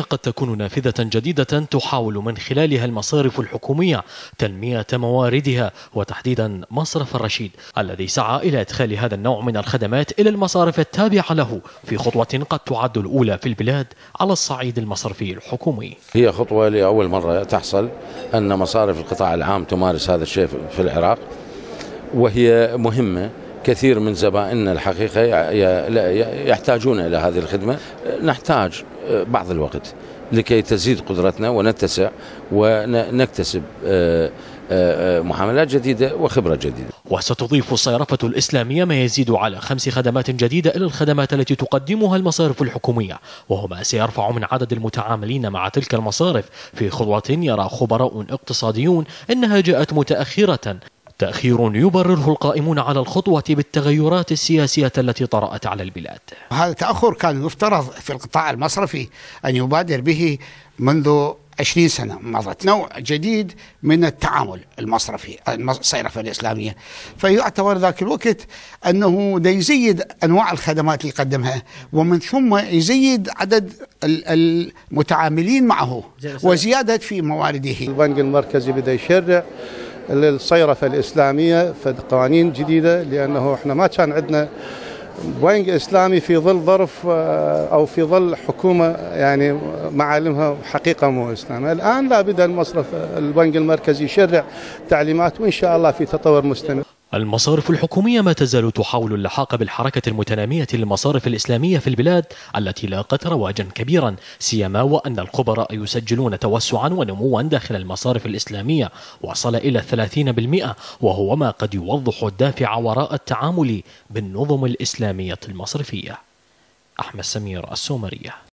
قد تكون نافذة جديدة تحاول من خلالها المصارف الحكومية تنمية مواردها وتحديدا مصرف الرشيد الذي سعى إلى إدخال هذا النوع من الخدمات إلى المصارف التابعة له في خطوة قد تعد الأولى في البلاد على الصعيد المصرفي الحكومي. هي خطوة لأول مرة تحصل أن مصارف القطاع العام تمارس هذا الشيء في العراق وهي مهمة كثير من زبائننا الحقيقة يحتاجون إلى هذه الخدمة. نحتاج بعض الوقت لكي تزيد قدرتنا ونتسع ونكتسب آه، آه، معاملات جديدة وخبرة جديدة. وستضيف الصيرفة الإسلامية ما يزيد على خمس خدمات جديدة إلى الخدمات التي تقدمها المصارف الحكومية. وهو ما سيرفع من عدد المتعاملين مع تلك المصارف في خطوة يرى خبراء اقتصاديون أنها جاءت متأخرة. تأخير يبرره القائمون على الخطوة بالتغيرات السياسية التي طرأت على البلاد. هذا التأخر كان يفترض في القطاع المصرفي أن يبادر به منذ 20 سنة. مضت نوع جديد من التعامل المصرفي الصيرفة الإسلامية. فيعتبر ذاك الوقت أنه يزيد أنواع الخدمات اللي يقدمها ومن ثم يزيد عدد المتعاملين معه وزيادة في موارده. البنك المركزي بدأ يشرع للصيرفة الإسلامية في قوانين جديدة لأنه إحنا ما كان عندنا بنك إسلامي في ظل ظرف آه، أو في ظل حكومة يعني معالمها حقيقة مو إسلامية. الآن لابد المصرف البنك المركزي يشرع تعليمات وإن شاء الله في تطور مستمر. المصارف الحكومية ما تزال تحاول اللحاق بالحركة المتنامية للمصارف الإسلامية في البلاد التي لاقت رواجا كبيرا سيما وأن الخبراء يسجلون توسعا ونموا داخل المصارف الإسلامية. وصل إلى 30% وهو ما قد يوضح الدافع وراء التعامل بالنظم الإسلامية المصرفية. أحمد سمير السومرية.